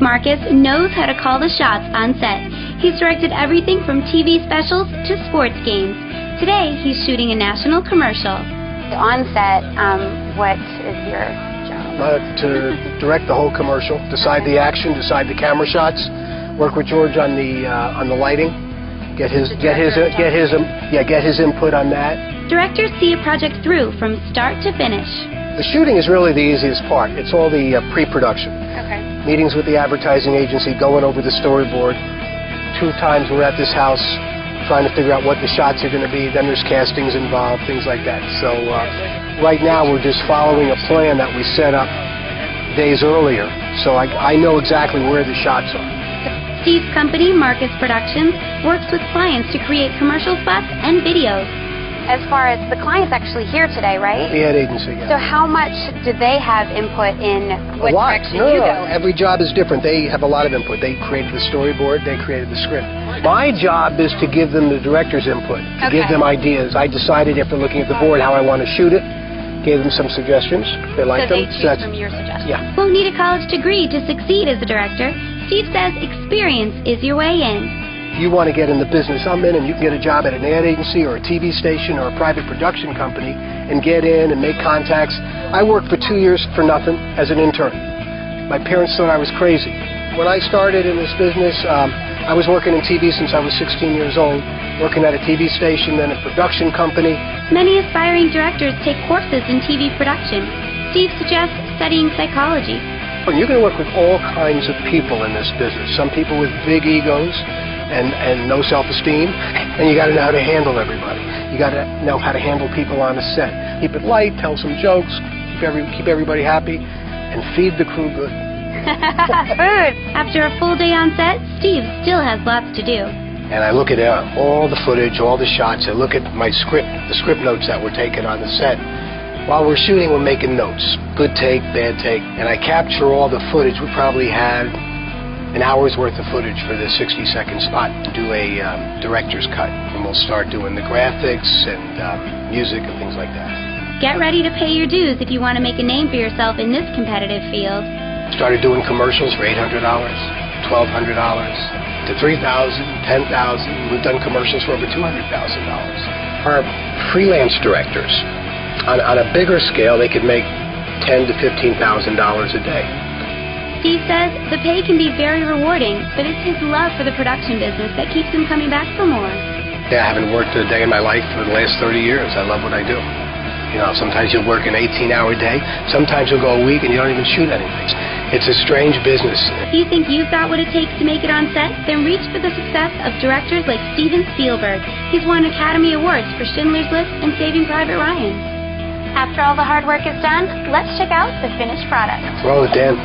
Marcus knows how to call the shots on set. He's directed everything from TV specials to sports games. Today, he's shooting a national commercial. On set, um, what is your job? Uh, to direct the whole commercial, decide the action, decide the camera shots, work with George on the uh, on the lighting, get his get his uh, get his um, yeah get his input on that. Directors see a project through from start to finish. The shooting is really the easiest part. It's all the uh, pre-production. Okay. Meetings with the advertising agency, going over the storyboard. Two times we're at this house trying to figure out what the shots are going to be. Then there's castings involved, things like that. So uh, right now we're just following a plan that we set up days earlier. So I, I know exactly where the shots are. Steve's company, Marcus Productions, works with clients to create commercial spots and videos. As far as the client's actually here today, right? The ad agency. Yeah. So how much do they have input in what a lot. direction no, you no, go? Every job is different. They have a lot of input. They created the storyboard. They created the script. My job is to give them the director's input, to give them ideas. I decided after looking at the board how I want to shoot it. Gave them some suggestions. They so liked they them. choose that's- from your suggestions. yeah. Won't need a college degree to succeed as a director. Steve says experience is your way in. If you want to get in the business I'm in and you can get a job at an ad agency or a TV station or a private production company and get in and make contacts. I worked for two years for nothing as an intern. My parents thought I was crazy. When I started in this business, um, I was working in TV since I was 16 years old, working at a TV station, then a production company. Many aspiring directors take courses in TV production. Steve suggests studying psychology. You're going to work with all kinds of people in this business. Some people with big egos and, and no self-esteem, and you got to know how to handle everybody. You got to know how to handle people on a set. Keep it light, tell some jokes, keep, every, keep everybody happy, and feed the crew good. Food. After a full day on set, Steve still has lots to do. And I look at uh, all the footage, all the shots. I look at my script, the script notes that were taken on the set. While we're shooting, we're making notes. Good take, bad take. And I capture all the footage. We probably had an hour's worth of footage for this 60 second spot to do a um, director's cut. And we'll start doing the graphics and um, music and things like that. Get ready to pay your dues if you want to make a name for yourself in this competitive field. Started doing commercials for $800, $1,200, to $3,000, $10,000. We've done commercials for over $200,000. Our freelance directors, on, on a bigger scale, they could make ten to $15,000 a day. Steve says the pay can be very rewarding, but it's his love for the production business that keeps him coming back for more. Yeah, I haven't worked a day in my life for the last 30 years. I love what I do. You know, sometimes you'll work an 18-hour day. Sometimes you'll go a week and you don't even shoot anything. It's a strange business. If you think you've got what it takes to make it on set, then reach for the success of directors like Steven Spielberg. He's won Academy Awards for Schindler's List and Saving Private Ryan. After all the hard work is done, let's check out the finished product. Roll it, Dan.